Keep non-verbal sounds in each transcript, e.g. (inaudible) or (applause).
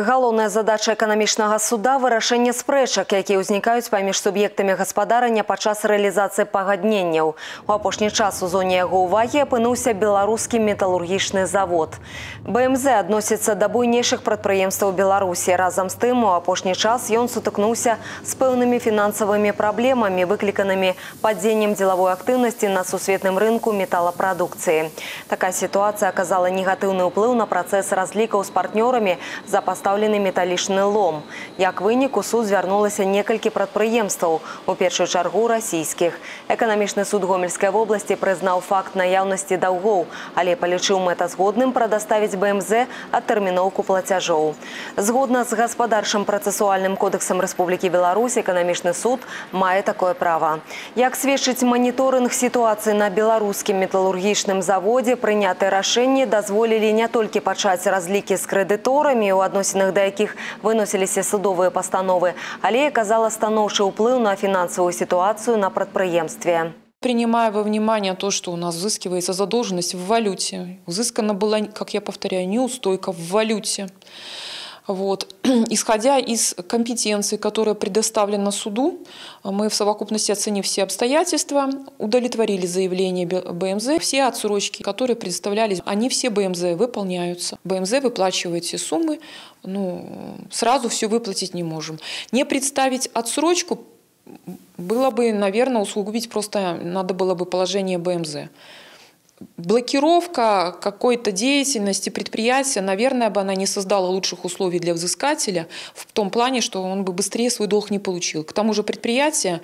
Галоўная задача эканамічнага суда вырашэнне спрэчак, якія ўзнікаюць паміж суб'ектамі гаспадарання падчас рэалізацыі пагадненняў. У апошні час у зоне яго ўвагі апынуўся беларускі металургічны завод. БМЗ адносіцца да буйнейшых прадпрыемстваў Беларусі. Разам з тым у апошні час ён сутыкнуўся з пэўнымі фінансавымі праблемамі, выкліканымі падзеннем дзелавой актыўнасці на сусветным рынку металапрадукцыі. Такая сітуацыя аказала негатыўны ўплыў на працэс разлікаў з партнёрамі за пастаўленне пастаўлены металічны лом. Як вынік у суд звярнулася некалькі прадпрыемстваў, у першую чаргу расійскіх. Эканамічны суд гомельскай вобласці прызнаў факт наяўнасці даўгоў, але палічыў мэтазгодным прадаставіць БМЗ адтэрміноўку плацяжоў. Згодна з гаспадарчым працэсуальным кодэксам Рэспублікі Беларусь эканамічны суд мае такое права. Як сведчыць маніторынг сітуацыі на беларускім металургічным заводзе, прынятыя рашэнні дазволілі не толькі пачаць разлікі з крэдыторамі ў адносінах адносінах да якіх выносіліся судовыя пастановы, але аказала станоўчы ўплыў на фінансавую сітуацыю на прадпрыемстве. Принимая во внимание то, что у нас взыскивается задолженность в валюте, взыскана была, как я повторяю, неустойка в валюте. Вот. (clears throat) Исходя из компетенции, которая предоставлена суду, мы в совокупности оценив все обстоятельства, удовлетворили заявление БМЗ. Все отсрочки, которые предоставлялись, они все БМЗ выполняются. БМЗ выплачивает все суммы, ну, сразу все выплатить не можем. Не представить отсрочку было бы, наверное, усугубить просто, надо было бы положение БМЗ блокировка какой-то деятельности предприятия, наверное, бы она не создала лучших условий для взыскателя в том плане, что он бы быстрее свой долг не получил. К тому же предприятие,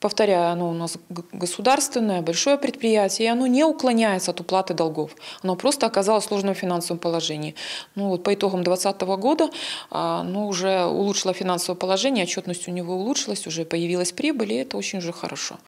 повторяю, оно у нас государственное, большое предприятие, и оно не уклоняется от уплаты долгов. Оно просто оказалось в сложном финансовом положении. Ну, вот по итогам 2020 года ну, уже улучшило финансовое положение, отчетность у него улучшилась, уже появилась прибыль, и это очень уже хорошо.